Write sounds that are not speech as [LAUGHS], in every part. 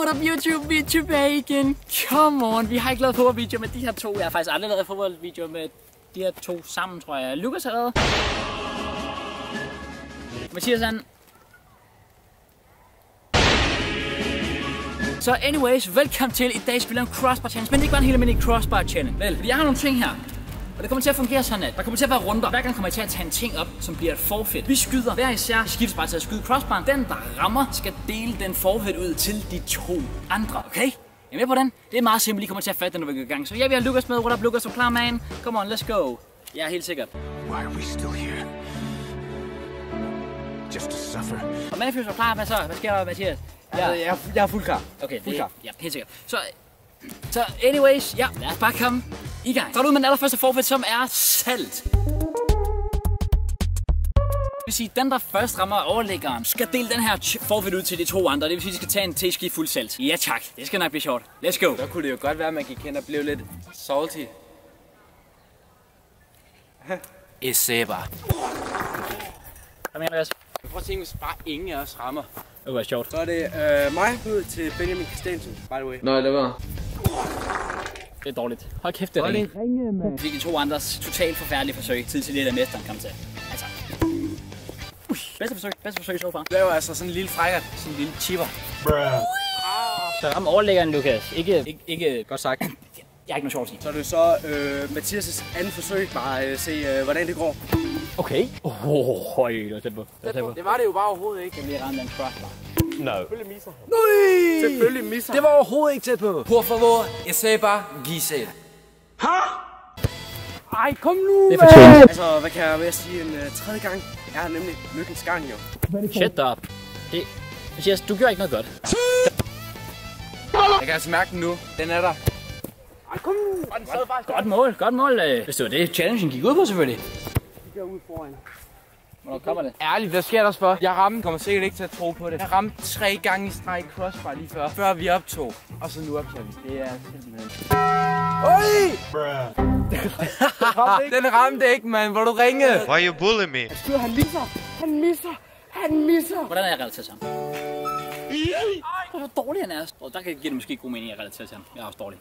what up YouTube, vi er tilbage igen. Come on, vi har ikke lavet fodboldvideo med de her to. Jeg har faktisk aldrig lavet fodboldvideo med de her to sammen, tror jeg. Lukas har lavet. Mathias han... Så anyways, velkommen til. I dag spiller en crossbar challenge, men ikke bare en helt almindelig crossbar challenge. Vel, jeg har nogle ting her. Og det kommer til at fungere sådan, at der kommer til at være runder. Hver gang kommer jeg til at tage en ting op, som bliver et forfedt. Vi skyder hver især, skiftes bare til at skyde crossbaren. Den, der rammer, skal dele den forfedt ud til de to andre, okay? Jeg er med på den. Det er meget simpelt, I kommer til at fatte det, når vi går i gang. Så ja, vi har Lukas med. What up, Lukas? Er du klar, man? Come on, let's go. Jeg er helt sikkert. Why are we still here? Just to suffer. Og Matthews er klar. Hvad så? Hvad sker der, Mathias? Ja. Jeg, er, jeg er fuld klar. Okay, det, Fuld klar. ja, helt sikkert. Så, så anyways, ja, lad os bare komme i gang. Så er du med den allerførste forfedt, som er salt. Det vil sige, den der først rammer overlæggeren, skal dele den her forfedt ud til de to andre. Det vil sige, de skal tage en teski fuld salt. Ja tak, det skal nok blive sjovt. Let's go. Så kunne det jo godt være, at man gik hen og blev lidt salty. [LAUGHS] Iseba. Kom igen, Mads. Prøv at tænke, hvis bare ingen af os rammer. Det være sjovt. Så er det øh, mig ud til Benjamin Christiansen, by the way. Nå, det var. Det er dårligt. Hold kæft, det er ringe. ringe. Det er de to andres totalt forfærdelige forsøg. Tid til lidt af mesteren kom til. Altså. Ui, bedste forsøg, bedste forsøg så far. Det var altså sådan en lille frækkert, sådan en lille chipper. Så ram overlæggeren, Lukas. Ikke, ikke, ikke, godt sagt. [CLEARS THROAT] Jeg har ikke noget sjovt at sige. Så er det så øh, Mathias' andet forsøg. Bare øh, se, øh, hvordan det går. Okay. Åh, oh, høj, det var tæt på. Det var. Det var det jo bare overhovedet ikke. Jeg bliver ramt af en crossbar. Nej! Selvfølgelig misser Det var overhovedet ikke tæt på. Por favor, Iseba, Gisel. Ej, kom nu, Det er fortjent. Altså, hvad kan jeg mere sige en uh, tredje gang? Jeg er nemlig lykkens gang, jo. Shut up. Det... Mathias, du gør ikke noget godt. Jeg kan altså mærke den nu. Den er der. Ej, kom nu! Den sad faktisk Godt mål, godt mål. øh. Hvis det var det, challengen gik ud på selvfølgelig. derude foran. Hvornår kommer det? Ærligt, hvad sker der så? Jeg ramte, kommer sikkert ikke til at tro på det. Jeg ramte tre gange i streg crossbar lige før, før vi optog. Og så nu optager vi. Det er simpelthen... Oj! [LAUGHS] Den ramte ikke, mand, hvor du ringede. Why you bully me? Han misser! Han misser! Han misser! Hvordan er jeg relateret til ham? Hvor dårlig han er. Og der kan give det måske god mening, at jeg relaterer til ham. Jeg er også dårlig.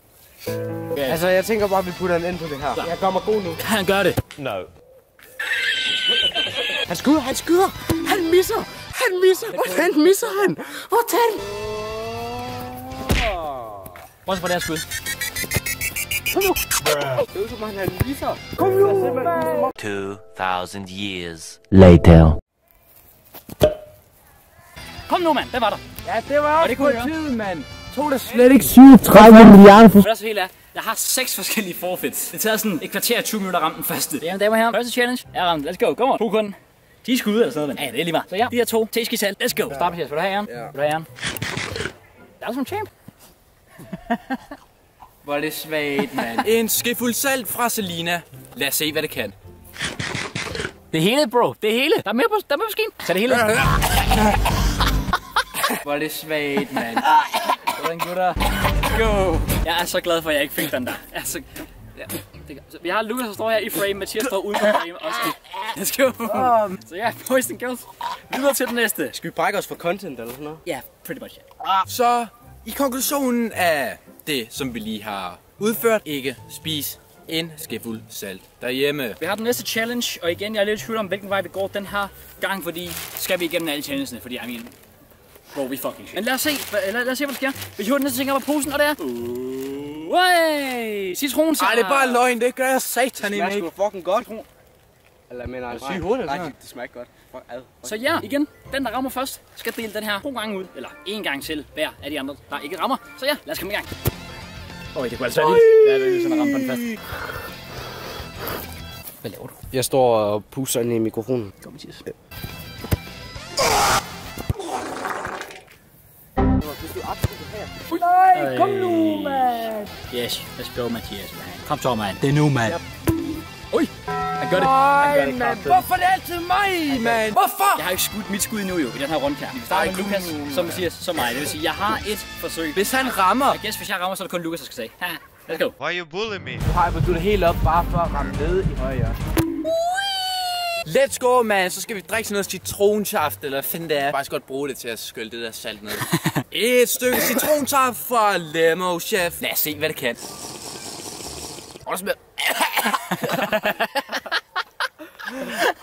Altså, jeg tænker bare, at vi putter en ind på det her. Jeg gør mig god nu. Han gør det. Han skyder, han skyder! Han misser! Han misser! Hvordan misser han? Hvordan? Bortset fra det her skud. Det er jo som om, han misser. Kom nu, mand! 2000 years. Kom nu, mand. Den var der. Ja, det var Og også det på kunne jeg tide, mand. Tog det slet ikke 37 milliarder for... Helt er, jeg har seks forskellige forfits. Det tager sådan et kvarter 20 minutter at ramme den første. Jamen, damer og herrer. Første challenge er ramt. Let's go. Kom on. To kun. 10 skud eller sådan noget. Ja, det er lige meget. Så ja, de her to. Salt. Let's go. Start, Mathias. Vil du have æren? Ja. Vil du have æren? Der er som champ. [LAUGHS] Hvor er det svagt, mand. [LAUGHS] En skefuld salt fra Selina. Lad os se, hvad det kan. Det hele, bro. Det hele. Der er mere på, der er mere på skeen. Så det hele. [LAUGHS] Hvor er det svagt, mand. Sådan, gutter. Go. Jeg er så glad for, at jeg ikke fik den der. Jeg er så... Ja, det, så vi har Lukas, der står her i frame. Mathias står uden for frame. Og så... Let's go. Så ja, boys and girls. Videre til den næste. Skal vi brække os for content eller sådan noget? Ja, yeah, pretty much. Så i konklusionen af det, som vi lige har udført, ikke spis en skefuld salt derhjemme. Vi har den næste challenge, og igen, jeg er lidt i tvivl om, hvilken vej vi går den her gang, fordi skal vi igennem alle challengesene, fordi I mean, bro, vi fucking shit. Men lad os se, lad, lad os se, hvad der sker. Vi hiver den næste ting op af posen, og det er... Uh, citron Ej, det er bare løgn, det gør jeg satan Det i smager fucking godt. Eller jeg mener, syg hoved, eller nej, det, det smager ikke godt. Fuck, ad. Så ja, igen, den der rammer først, skal dele den her to gange ud, eller en gang til hver af de andre, der ikke rammer. Så ja, lad os komme i gang. Øj, det kunne altså være vildt. Ja, det er sådan at ramme på den fast. Hvad laver du? Jeg står og puster ind i mikrofonen. Kom, Mathias. Nej, kom nu, man. Yes, let's go, Mathias, man. Kom så, man. Det er nu, mand. Ui, han gør det. Han gør det. Hvorfor er det altid mig, mand? Hvorfor? Jeg har ikke skudt mit skud endnu jo, i den her runde her. Vi starter med Lukas, som Mathias, så mig. Det vil sige, jeg har et forsøg. Hvis han rammer, Jeg gæst, hvis jeg rammer, så er det kun Lukas, der skal sige. Ha, let's go. Why you bully me? Du hyper du det helt op bare for at ramme ned i højre hjørne. Let's go, man. Så skal vi drikke sådan noget citronsaft, eller hvad fanden det er. Jeg kan faktisk godt bruge det til at skylle det der salt ned. [LAUGHS] Et stykke citronsaft fra Lemo Chef. Lad os se, hvad det kan. Og det smager...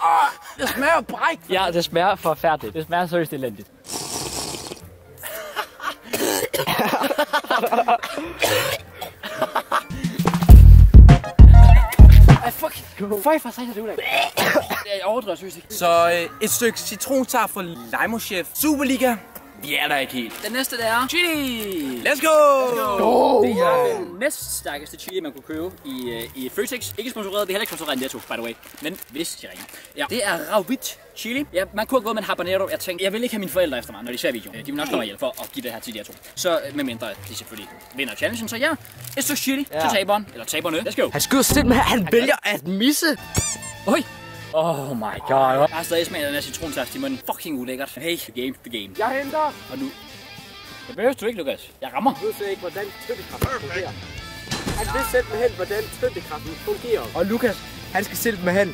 Åh, det smager bræk. Ja, det smager forfærdeligt. Det smager seriøst elendigt. Ej, fuck. Fuck, for satan, det er Jeg overdriver seriøst ikke. Så øh, et stykke citronsaft fra Limo Chef. Superliga. Vi er der ikke helt. Den næste, det er chili. Let's go! Det er den næst stærkeste chili, man kunne købe i, øh, i Føtex. Ikke sponsoreret, vi er heller ikke sponsoreret i Netto, by the way. Men hvis de ringer. Ja, det er ravit chili. Ja, man kunne have gået med en habanero. Jeg tænkte, jeg vil ikke have mine forældre efter mig, når de ser videoen. De vil nok slå mig ihjel for at give det her til de her to. Så øh, medmindre at de selvfølgelig vinder challengen. Så ja, et stykke chili ja. til taberen. Eller taberne. Let's go. Han skyder simpelthen, han vælger at misse. Oj. Oh my god. Jeg har stadig smaget den her citronsaft i munden. Fucking ulækkert. Hey, the game, the game. Jeg henter. Og nu... Det behøver du ikke, Lukas. Jeg rammer. Du ved ikke, hvordan tyndekraften fungerer. Han ved simpelthen, hvordan tyndekraften fungerer. Og Lukas, han skal simpelthen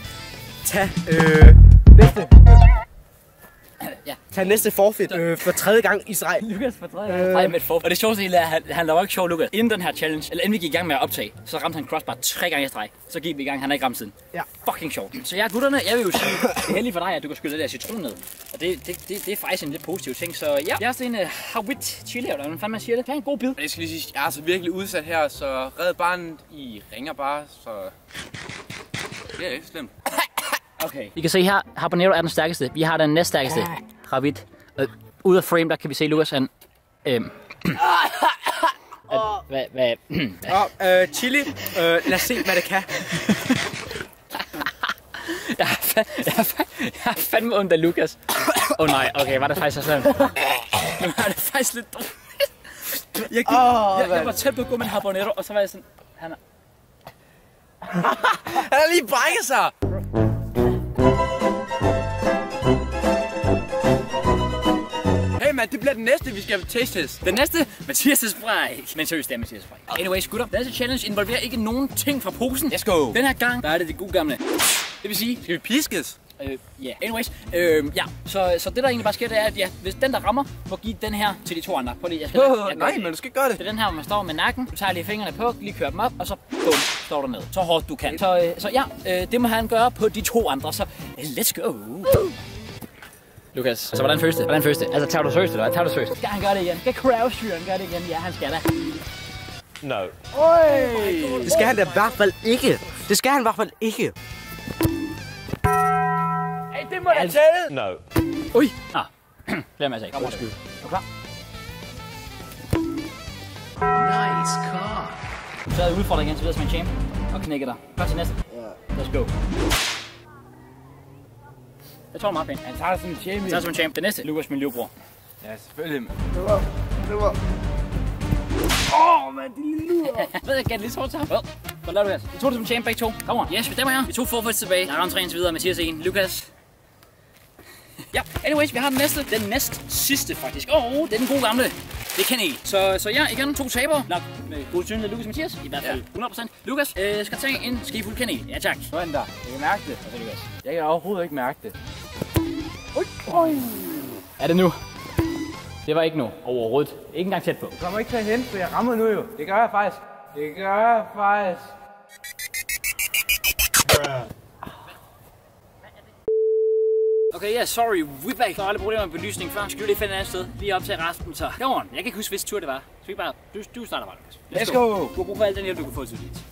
tage øh, næste, Ja. tage næste forfedt øh, for tredje gang i streg. Lukas for tredje gang. Øh. med et for. Og det sjoveste hele er, at han, han laver ikke sjov, Lukas. Inden den her challenge, eller inden vi gik i gang med at optage, så ramte han crossbar tre gange i streg. Så gik vi i gang, han har ikke ramt siden. Ja. Fucking sjovt. Så ja, gutterne, jeg vil jo sige, det er heldigt for dig, at du kan skylle det der citron ned. Og det, det, det, det er faktisk en lidt positiv ting. Så ja, jeg har sådan en uh, Hawit chili, eller hvordan man siger det. Det er en god bid. Jeg skal lige sige, jeg er altså virkelig udsat her, så red barnet, I ringer bare, så... Det er ikke slemt. Okay. Vi kan se her, habanero er den stærkeste. Vi har den næststærkeste, Hawit. Øh, ude af frame, der kan vi se Lukas, han... Øhm, [COUGHS] at, hvad, hvad, [CLEARS THROAT] Og øh, chili, øh, lad os se, hvad det kan. [LAUGHS] Jeg har, fa- jeg har, fa- jeg har fandme ondt af Lukas. Åh oh, nej, okay, var det faktisk så slemt? [COUGHS] Nu er det faktisk lidt dårligt. Jeg, gik, oh, jeg, jeg, var tæt på at gå med en habanero, og så var jeg sådan... Han [LAUGHS] er, Han har lige brækket sig! Mand, det bliver den næste, vi skal have taste test. den næste, Mathias' frej. Men seriøst, det er Mathias' frej. Anyways, gutter, næste challenge involverer ikke nogen ting fra posen. Let's go. Den her gang, der er det det gode gamle. Det vil sige, Skal vi piskes? Øh, ja, yeah. anyways. Øh, ja, så, så det der egentlig bare sker, det er, at ja, hvis den der rammer, må give den her til de to andre. Prøv lige, jeg skal, Oh, jeg gør nej, men du skal gøre det. Det er den her, hvor man står med nakken. Du tager lige fingrene på, lige kører dem op, og så bum, står der ned. Så hårdt du kan. Så, øh, så ja, øh, det må han gøre på de to andre, så øh, let's go. Lukas, så hvordan føles det? Hvordan føles det? Altså, tager du seriøst, eller? Tager du seriøst? Skal han gøre det igen? Skal Krausfyren gøre det igen? Ja, han skal da. No. Det skal han da i hvert fald ikke. Det skal han i hvert fald ikke. Hey, det må da tælle! No. Ui! Ah, flere med at sige. Undskyld. Er du klar? Nice car. Så er det udfordring igen til videre som en champ. Og knække dig. Klar til næste. Let's go. Jeg tror, det er meget pænt. Han tager sådan en champion. Så er det som en champ. Det næste, Lukas, min livbror. Ja, selvfølgelig. mand. [LAUGHS] Ved jeg, gav det lidt hårdt til ham? Well, hvad laver du, Lukas? Vi tog det som champ begge to. Kom on. Yes, vi stemmer her. Vi tog forfælds tilbage. Jeg har ramt tre indtil videre. Mathias 1. Lukas. Ja, anyways, vi har den næste. Den næst sidste, faktisk. Åh, oh, det er den gode gamle. Det er kanel. Så, så ja, igen to tabere. Nok med god synlighed Lukas og Mathias. I hvert fald 100%. Lukas øh, skal tage en skefuld kanel. Ja, tak. Sådan der. Jeg kan mærke det. Hvad så, Lukas? Jeg kan overhovedet ikke mærke det. Er det nu? Det var ikke nu. Overhovedet. Ikke engang tæt på. Du kommer ikke til at hente, for jeg rammer nu jo. Det gør jeg faktisk. Det gør jeg faktisk. Okay, ja, yeah, sorry, we back. Der var lidt problemer med belysning før. Skal vi lige finde et andet sted? Lige op til resten, så come on. Jeg kan ikke huske, hvis tur det var. Så vi bare, du, du starter bare, Lukas. Let's go. Du har brug for al den hjælp, du kan få til dit.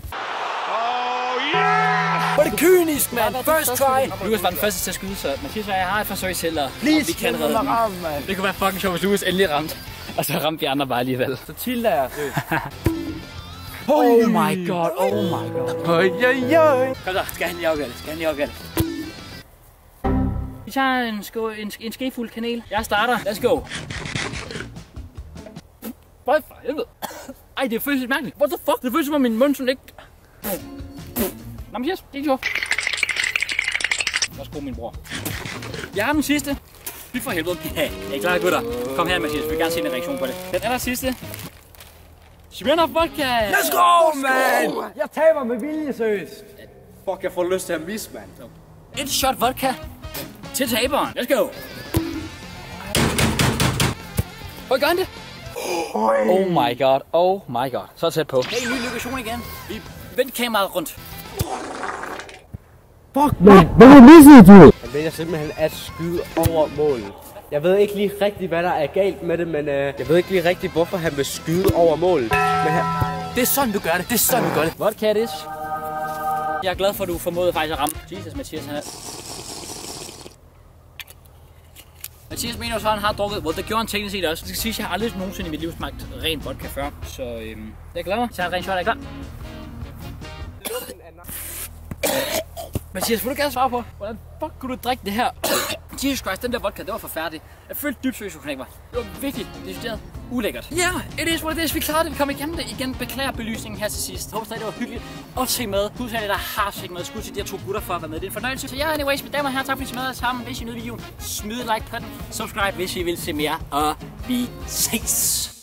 Hvor er det kynisk, mand. First try. Lukas var den første til at skyde, så Mathias og jeg har et forsøg til, og, vi kan redde ramme. Det kunne være fucking sjovt, hvis Lukas endelig ramte. Og så ramte vi andre bare alligevel. Så tilder jeg. [LAUGHS] Oh my god, oh my god. Oj, oj, oj. Kom så, skal han lige afgøre det, skal han lige afgøre det. Vi tager en, sko, en, en skefuld kanel. Jeg starter. Let's go. Hvad for helvede? Ej, det føles lidt mærkeligt. What the fuck? Det føles som om min mund sådan ikke... Nå, Mathias, det er jo. Værsgo, min bror. Jeg har den sidste. Fy for helvede. [LAUGHS] Ja, er I klar, gutter? Kom her, Mathias. Vi vil gerne se en reaktion på det. Den aller sidste. Smirnoff Vodka! Let's go, man. Jeg taber med vilje, seriøst. Fuck, jeg får lyst til at misse, mand. Et shot vodka til taberen. Let's go. Hvor gør han det? Oh my god, oh my god. Så tæt på. Hey, ny lokation igen. Vi vender kameraet rundt. Han vælger simpelthen at skyde over målet. Jeg ved ikke lige rigtig, hvad der er galt med det, men øh, jeg ved ikke lige rigtig, hvorfor han vil skyde over målet. Men han, Det er sådan, du gør det. Det er sådan, du gør det. Vodka this. Jeg er glad for, at du formåede faktisk at ramme. Jesus, Mathias, han er... Mathias mener jo så, at han har drukket. Well, det gjorde han teknisk set også. Det skal sige, at jeg har aldrig nogensinde i mit liv smagt ren vodka før. Så øhm, jeg glæder mig. Så er et rent shot, er I klar? Mathias, vil du gerne svare på, hvordan fuck kunne du drikke det her? [COUGHS] Jesus Christ, den der vodka, det var forfærdeligt. Jeg følte dybt seriøst, du mig. Det var virkelig decideret ulækkert. Ja, yeah, it is what it is. Vi klarede det. Vi kom igennem det. Igen, beklager belysningen her til sidst. Håber stadig, det var hyggeligt at se med. Husk at der har set med. Skud til de her to gutter for at være med. Det er en fornøjelse. Så ja, yeah, anyways, mine damer og herrer, tak fordi I så med os sammen. Hvis I nød videoen, smid like på den. Subscribe, hvis I vil se mere. Og vi ses.